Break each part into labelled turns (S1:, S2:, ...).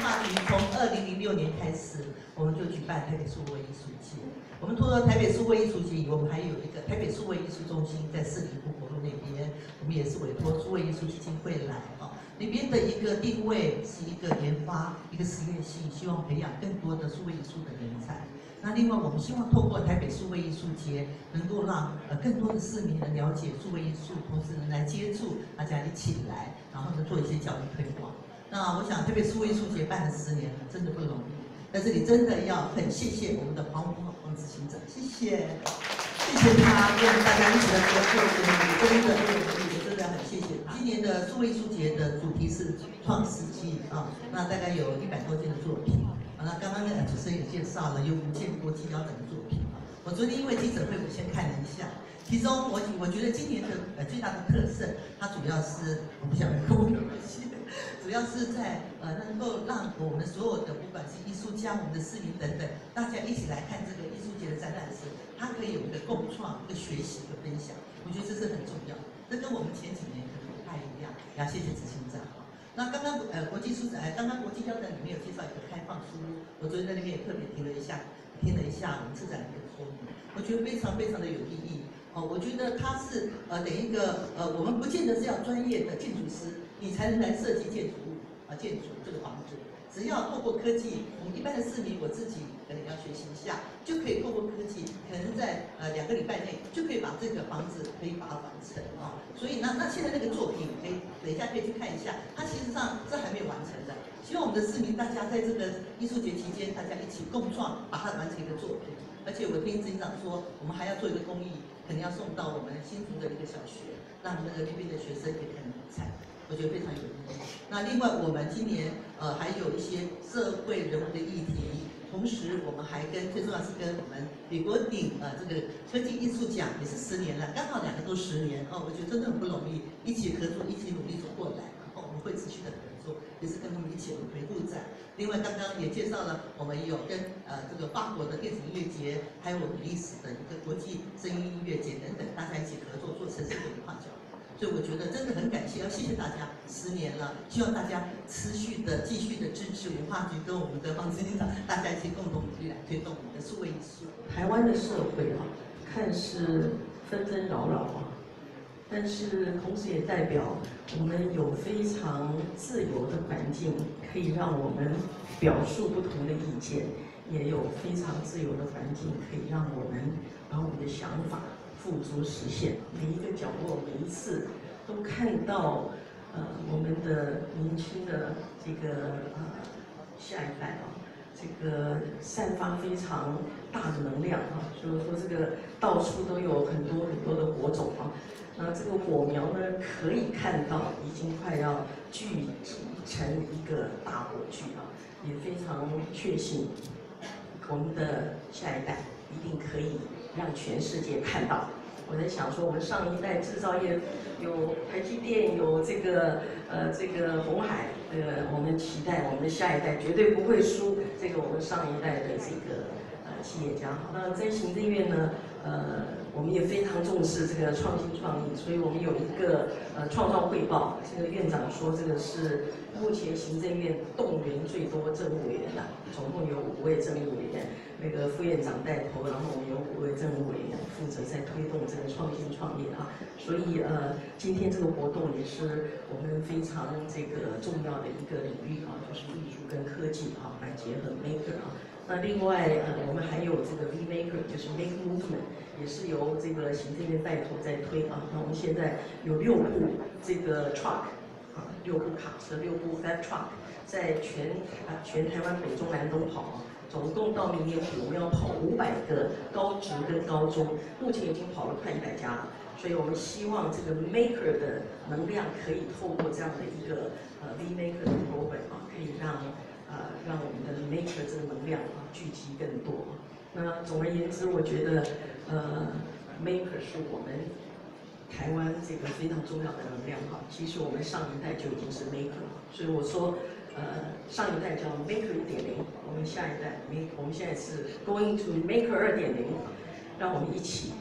S1: 从二零零六年开始，我们就举办台北数位艺术节。我们除了台北数位艺术节，我们还有一个台北数位艺术中心在四里湖国路那边，我们也是委托数位艺术基金会来哈。里边的一个定位是一个研发、一个实验性，希望培养更多的数位艺术的人才。那另外，我们希望透过台北数位艺术节，能够让呃更多的市民能了解数位艺术，同时能来接触，大家一起来，然后呢做一些教育推广。那我想台北数位艺术节办了十年了，真的不容易。在这里真的要很谢谢我们的黄黄黄执行长，谢谢，谢谢他跟大家一起来合作，真的我真的很谢谢他。今年的数位书节的主题是创世纪啊，那大概有一百多件的作品。那刚刚那个主持人也介绍了有五件国际标准的作品啊。我昨天因为记者会，我先看了一下，其中我我觉得今年的呃最大的特色，它主要是我不晓得跟我有关系，主要是在呃能够让我们所有的不管是艺术家、我们的市民等等，大家一起来看这个艺术节的展览时，它可以有一个共创、一个学习、一个分享，我觉得这是很重要。这跟我们前几年可能不太一样。要谢谢执行长。那刚刚呃国际书展，刚刚国际交展里面有介绍一个开放书屋，我昨天在那边也特别听了一下，听了一下我们策展人的说明，我觉得非常非常的有意义。哦，我觉得它是呃等一个呃我们不见得是要专业的建筑师，你才能来设计建筑物啊建筑这个房子。只要透过科技，我们一般的市民，我自己可能要学习一下，就可以透过科技，可能在呃两个礼拜内就可以把这个房子可以把它完成啊。所以那那现在那个作品，哎，等一下可以去看一下，它其实上这还没有完成的。希望我们的市民大家在这个艺术节期间，大家一起共创，把它完成一个作品。而且我听执行长说，我们还要做一个公益，可能要送到我们新竹的一个小学，让那个那边的学生也可以参与我觉得非常有意义。那另外，我们今年呃还有一些社会人物的议题，同时我们还跟最重要是跟我们美国鼎呃这个科技艺术奖也是十年了，刚好两个都十年哦，我觉得真的很不容易，一起合作，一起努力走过来，然后我们会持续的合作，也是跟他们一起回顾在。另外，刚刚也介绍了，我们有跟呃这个法国的电子音乐节，还有我们历史的一个国际声音音乐节等等，大家一起合作。所以我觉得真的很感谢，要谢谢大家，十年了，希望大家持续的、继续的支持文化局跟我们的方执行长，大家一起共同努力来推动我们的数位艺术。
S2: 台湾的社会啊，看似纷纷扰扰啊，但是同时也代表我们有非常自由的环境，可以让我们表述不同的意见，也有非常自由的环境，可以让我们把我们的想法。付诸实现，每一个角落，每一次都看到，呃，我们的年轻的这个呃下一代啊，这个散发非常大的能量啊，就是说这个到处都有很多很多的火种啊，那这个火苗呢，可以看到已经快要聚集成一个大火炬啊，也非常确信我们的下一代一定可以。让全世界看到。我在想说，我们上一代制造业有台积电，有这个呃这个红海，呃，我们期待我们的下一代绝对不会输这个我们上一代的这个呃企业家。那在行政院呢，呃。我们也非常重视这个创新创意，所以我们有一个呃创造汇报。这个院长说，这个是目前行政院动员最多政务委员的，总共有五位政务委员，那个副院长带头，然后我们有五位政委负责在推动这个创新创业啊。所以呃，今天这个活动也是我们非常这个重要的一个领域啊，就是艺术跟科技啊来结合 maker 啊。那另外，呃，我们还有这个 V Maker，就是 Make Movement，也是由这个行政院带头在推啊。那我们现在有六部这个 truck，六部卡车，六部 fat truck，在全啊全台湾北中南东跑。总共到明年我们要跑五百个高职跟高中，目前已经跑了快一百家了。所以我们希望这个 Maker 的能量可以透过这样的一个呃 V Maker 的 program 啊，可以让。呃，让我们的 Maker 这个能量啊聚集更多。那总而言之，我觉得呃，maker 是我们台湾这个非常重要的能量哈。其实我们上一代就已经是 maker，了所以我说呃，上一代叫 maker 一点零，我们下一代 make，我们现在是 going to maker 二点零，让我们一起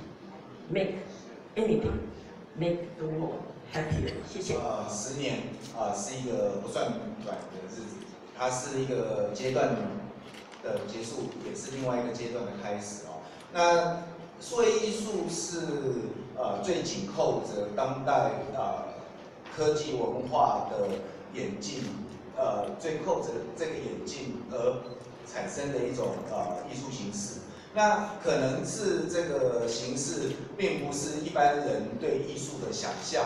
S2: make anything，make the world happy。谢谢。
S3: 呃，十年啊是一个不算短的日子。它是一个阶段的结束，也是另外一个阶段的开始哦。那数位艺术是呃最紧扣着当代呃科技文化的演进，呃最扣着这个演进而产生的一种呃艺术形式。那可能是这个形式并不是一般人对艺术的想象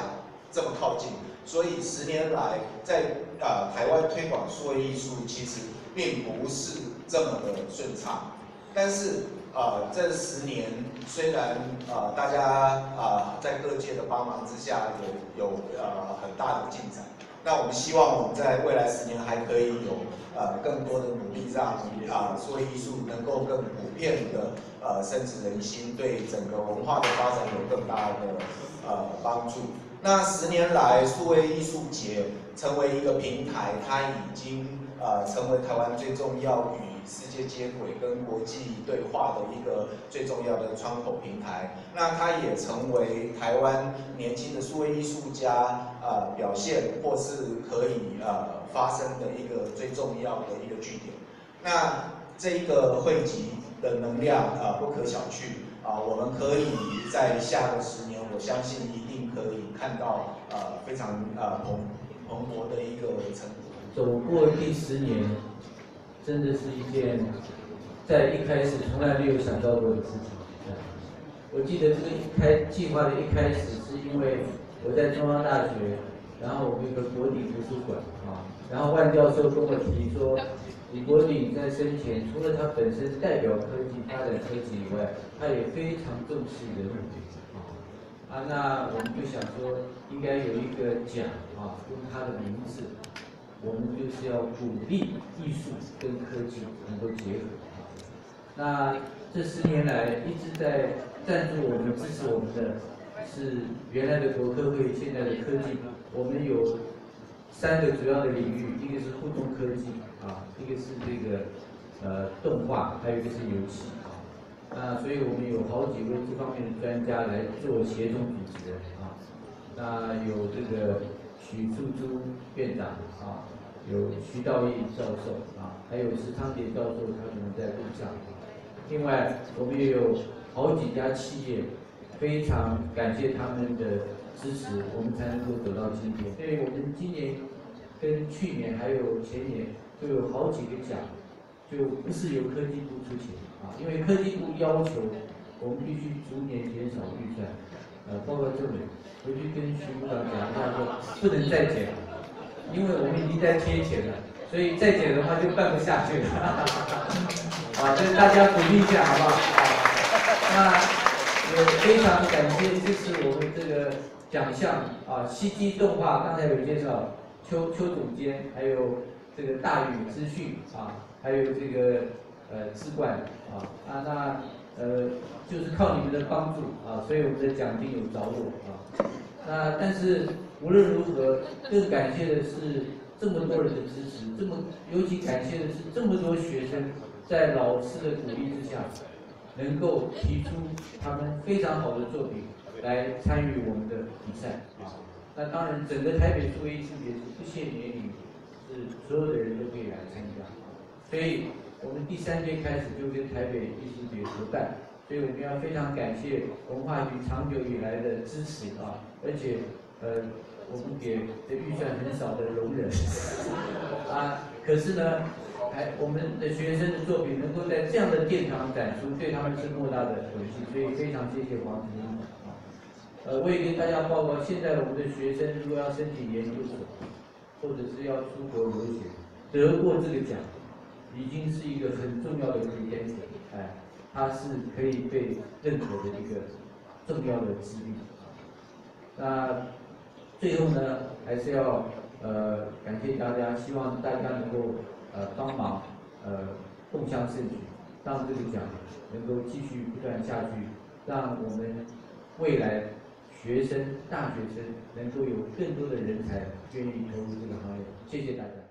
S3: 这么靠近，所以十年来在啊台湾推广数位艺术其实并不是这么的顺畅，但是。啊，这十年虽然啊，大家啊在各界的帮忙之下有有呃很大的进展，那我们希望我们在未来十年还可以有呃更多的努力，让啊数位艺术能够更普遍的呃深植人心，对整个文化的发展有更大的呃帮助。那十年来，数位艺术节成为一个平台，它已经呃成为台湾最重要与世界接轨跟国际对话的一个最重要的窗口平台，那它也成为台湾年轻的数位艺术家呃表现或是可以呃发生的一个最重要的一个据点。那这一个汇集的能量啊不可小觑啊，我们可以在下个十年，我相信一定可以看到呃非常呃蓬蓬勃的一个成果。
S4: 走过第十年。真的是一件在一开始从来没有想到过的事情。我记得这个一开计划的一开始，是因为我在中央大学，然后我们有个国立图书馆啊，然后万教授跟我提说，李国鼎在生前除了他本身代表科技发展科技以外，他也非常重视人文啊。啊，那我们就想说，应该有一个奖啊，用他的名字。我们就是要鼓励艺术跟科技能够结合。那这十年来一直在赞助我们、支持我们的，是原来的国科会，现在的科技。我们有三个主要的领域，一个是互动科技啊，一个是这个呃动画，还有一个是游戏啊。那所以我们有好几位这方面的专家来做协同组织的啊。那有这个许素珠院长啊。有徐道义教授啊，还有石昌杰教授，他可能在路上。另外，我们也有好几家企业，非常感谢他们的支持，我们才能够走到今天。所以我们今年跟去年还有前年都有好几个奖，就不是由科技部出钱啊，因为科技部要求我们必须逐年减少预算。呃，包括这里，回去跟徐部长讲一下，说不能再减了。因为我们已经在贴钱了，所以再减的话就办不下去了。啊，所以大家鼓励一下，好不好？那也非常感谢这次我们这个奖项啊，西基动画刚才有介绍，邱邱总监，还有这个大宇资讯啊，还有这个呃资管啊啊，那呃就是靠你们的帮助啊，所以我们的奖金有着落啊。那但是。无论如何，更感谢的是这么多人的支持，这么尤其感谢的是这么多学生在老师的鼓励之下，能够提出他们非常好的作品来参与我们的比赛啊。那当然，整个台北数位艺术节是不限年龄，是所有的人都可以来参加。所以我们第三届开始就跟台北艺术节合办，所以我们要非常感谢文化局长久以来的支持啊，而且呃。我们给的预算很少的容忍啊，可是呢，还我们的学生的作品能够在这样的殿堂展出，对他们是莫大的荣幸，所以非常谢谢黄主任啊。呃，我也跟大家报告，现在我们的学生如果要申请研究所，或者是要出国留学，得过这个奖，已经是一个很重要的一个因子哎，它是可以被认可的一个重要的资历啊那。最后呢，还是要呃感谢大家，希望大家能够呃帮忙呃共襄盛举，让这个奖能够继续不断下去，让我们未来学生、大学生能够有更多的人才愿意投入这个行业。谢谢大家。